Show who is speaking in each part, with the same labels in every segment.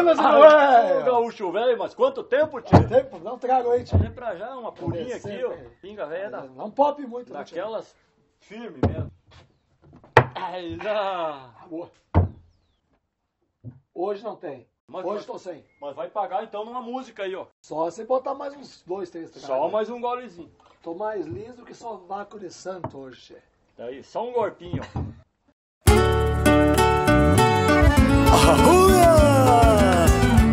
Speaker 1: Meu
Speaker 2: Ah,
Speaker 1: velho!
Speaker 2: gaúcho velho, mas quanto tempo, tio?
Speaker 1: Tempo, não trago aí, tio.
Speaker 2: Vem pra já, uma purinha aqui, ó. Pinga velha da-
Speaker 1: Não pop muito, né, tio?
Speaker 2: daquelas firme mesmo. Ai, lá.
Speaker 1: Boa. Hoje não tem.
Speaker 2: Mas,
Speaker 1: Hoje tô sem.
Speaker 2: mas vai pagar então numa música aí, ó.
Speaker 1: Só se botar mais uns dois, três tragos.
Speaker 2: Só mais um golezinho.
Speaker 1: Tô mais liso que só vácuo de santo hoje, tio.
Speaker 2: Daí, só um golpinho, ó.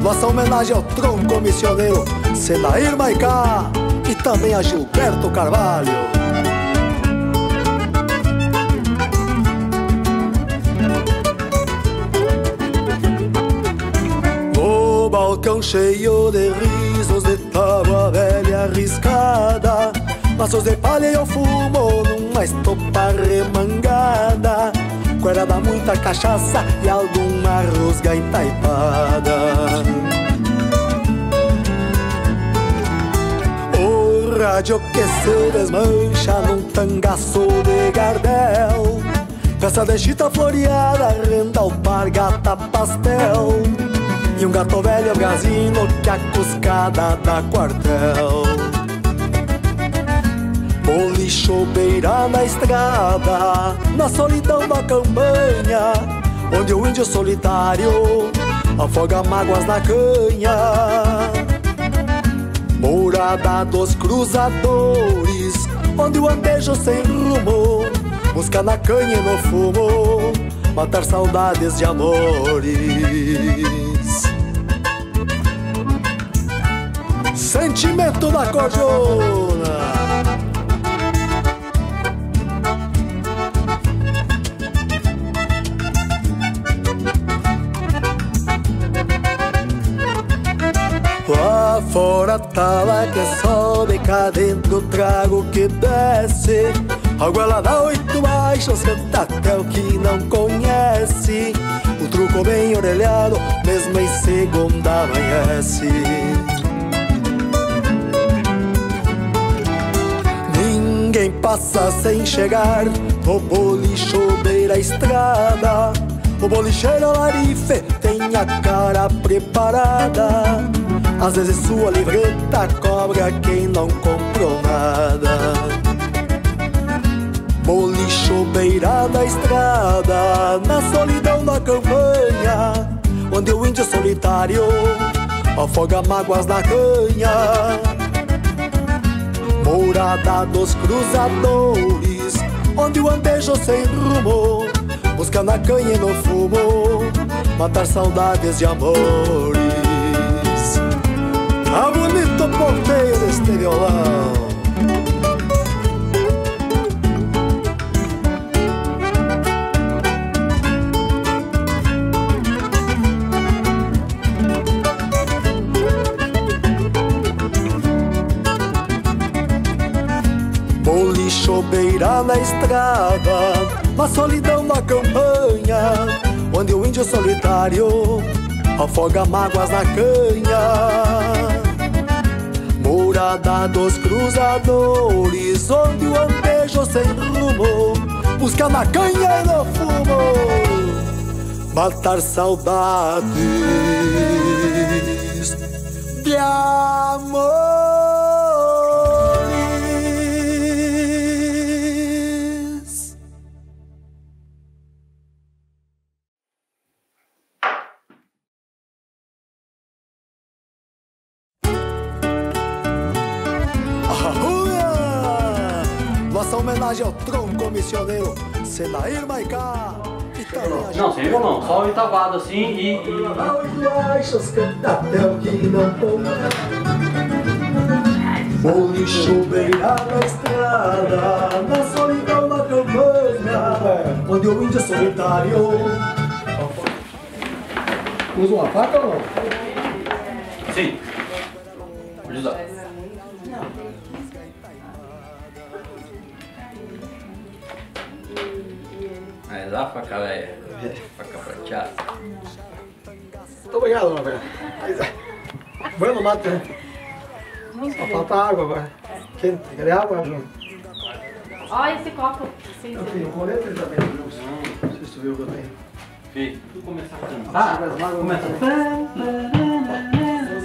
Speaker 3: Nossa homenagem ao tronco missioneiro Senair Maicá e também a Gilberto Carvalho. O balcão cheio de risos de tábua velha arriscada Maços de palha e eu fumo numa estopa remangada Cuera dá muita cachaça e alguma rusga entaipada. O rádio que se desmancha num tangaço de gardel. Festa de chita floreada, renda alpargata, pastel. E um gato velho brasino que a cuscada dá quartel O na estrada, na solidão da campanha Onde o índio solitário afoga mágoas na canha Morada dos cruzadores, onde o andejo sem rumo busca na canha e no fumo matar saudades de amores. Sentimento da cordiona. Fora lá que sobe, cá dentro trago que desce. A goela dá oito baixos, canta até o que não conhece. O truco bem orelhado, mesmo em segunda amanhece. Ninguém passa sem chegar no bolicho beira a estrada. O bolicheiro larife tem a cara preparada. Às vezes sua livreta cobra quem não comprou nada. Bolicho beira da estrada, na solidão da campanha, onde o índio solitário afoga mágoas na canha. Morada dos cruzadores, onde o andejo sem rumo busca na canha e no fumo matar saudades de amores. Deste violão. Beira na estrada, na solidão da campanha, onde o índio solitário afoga mágoas na canha. Morada dos cruzadores, onde o andejo sem rumo busca na canha e no fumo matar saudades de amores. Nossa homenagem ao tronco missioneiro Senair Maicá e também a
Speaker 4: Não, sem violão, só o entavado assim e. e...
Speaker 3: Baixos cantatel que não O lixo beira na estrada Na solidão da campanha Onde o índio solitário
Speaker 1: Usa uma faca ou não?
Speaker 4: Sim. Pode usar. Mas a faca velha. Faca prateada.
Speaker 1: Muito obrigado, meu velho. É. Vai no mato, né? Só falta água agora. Quente. Quer água, João?
Speaker 5: Olha esse copo. Sim,
Speaker 1: Eu tenho um colete também. Não sei se tu viu o que eu tenho.
Speaker 5: Fih, tu começar a cantar, começa.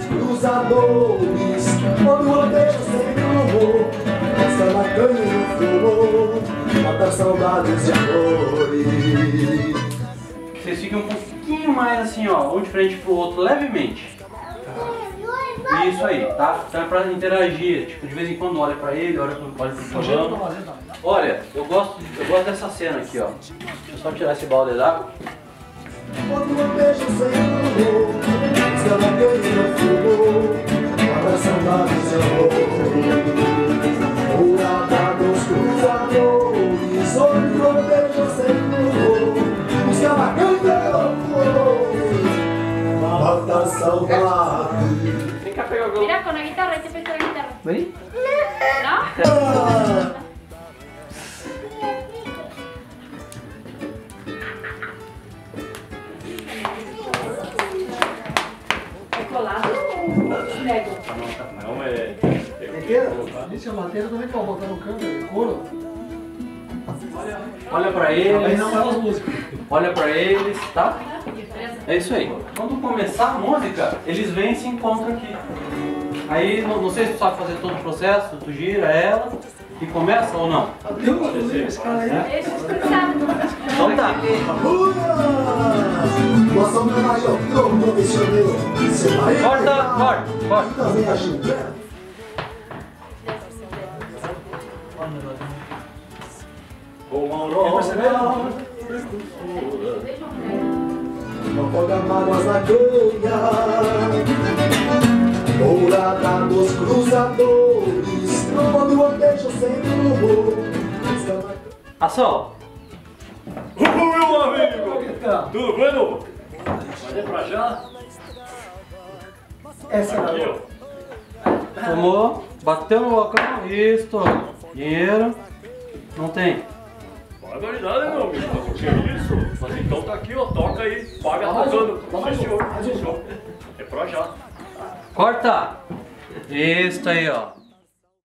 Speaker 3: Cruzadores, quando eu deixo sem rumo Essa na canha Mata saudades e amores
Speaker 5: Vocês ficam um pouquinho mais assim, ó, um de frente pro outro, levemente. Isso aí, tá? Então é pra interagir, tipo, de vez em quando olha pra ele, olha pro, olha pro fulano. Olha, eu gosto, eu gosto dessa cena aqui, ó. Deixa eu só tirar esse balde d'água.
Speaker 3: Quando eu deixo sem rumo
Speaker 5: Vem cá pegar o violão.
Speaker 6: Mira, con la guitarra, te presta la guitarra.
Speaker 5: Vem.
Speaker 6: ¿No? É colado ou Lego?
Speaker 2: Não, é.
Speaker 1: Inteira? Isso é madeira também pra botar no é couro.
Speaker 5: Olha pra eles.
Speaker 1: não é.
Speaker 5: Olha pra eles, tá? É isso aí. Quando começar a música, eles vêm e se encontram aqui. Aí, não, não sei se tu sabe fazer todo o processo, tu gira ela e começa ou não.
Speaker 1: Abriu livro esse cara aí.
Speaker 6: Deixa eu escutar.
Speaker 5: Então tá. Corta, corta, corta.
Speaker 3: também ajuda Não joga mágoas na canha Dourada dos cruzadores Quando eu deixo sem rumo
Speaker 5: Ação.
Speaker 2: Meu amigo! Tudo bem, não? Vai pra já?
Speaker 1: Essa
Speaker 2: Aqui, ó.
Speaker 5: Tomou, bateu no balcão, isso. Dinheiro. Não tem.
Speaker 2: Barbaridade, meu amigo. Mas o que é isso? Mas então tá aqui, ó. Toca aí. Paga tocando. Sim, senhor. Sim, senhor. É pra já.
Speaker 5: Corta. Isso aí, ó.